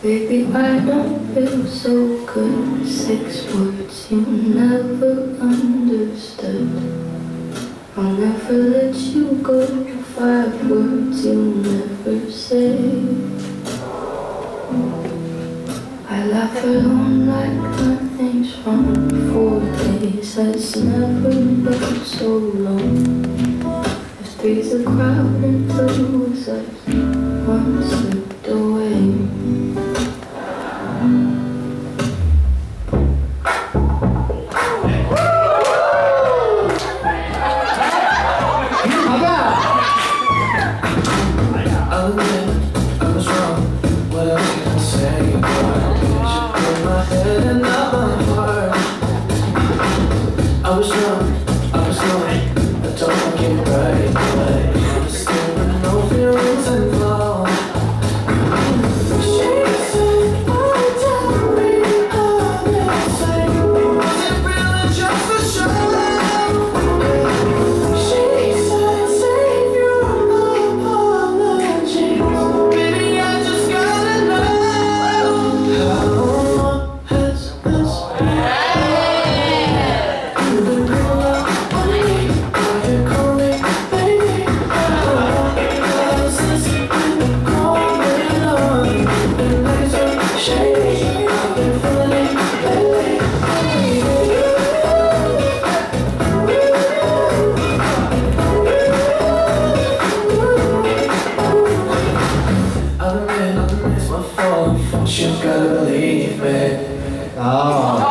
Baby, I don't feel so good. Six words you never understood. I'll never let you go. Five words you never say. I laugh alone like nothing's wrong. Four days has never been so long. There's three's a crowd and two is. I was wrong. I was wrong. I don't it right, but I've been. I've admit, it's my fault. You gotta believe me. 아,